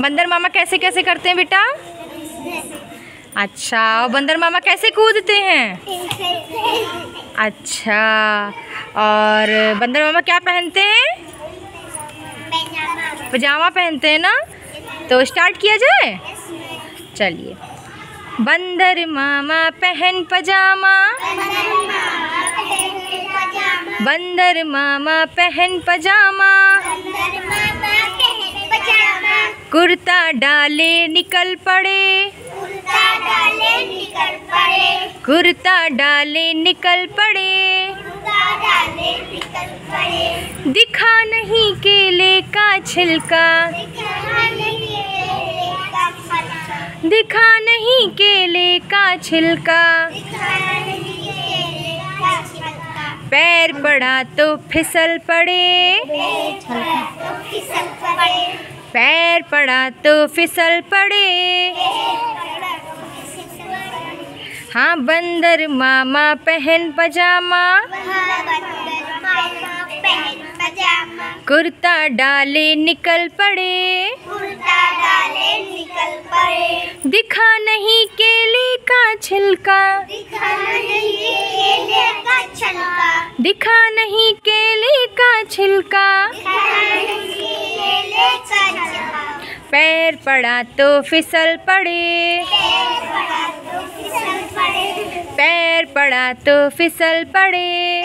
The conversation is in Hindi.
बंदर मामा कैसे कैसे करते हैं बेटा? अच्छा और बंदर मामा कैसे कूदते हैं? अच्छा और बंदर मामा क्या पहनते हैं? पजामा पहनते हैं ना? तो स्टार्ट किया जाए? चलिए। बंदर मामा पहन पजामा। बंदर मामा पहन पजामा। कुर्ता डाले निकल पड़े। कुर्ता डाले निकल पड़े। कुर्ता डाले निकल पड़े। दिखा नहीं केले का छिलका। दिखा नहीं केले का छिलका। पैर पड़ा तो फिसल पड़े। पैर पड़ा तो फिसल पड़े। हाँ बंदर मामा पहन पजामा। कुर्ता डाले निकल पड़े। दिखा नहीं केले का छिलका। दिखा नहीं केले का छिलका। पैर पड़ा तो फिसल पड़े। पैर पड़ा तो फिसल पड़े।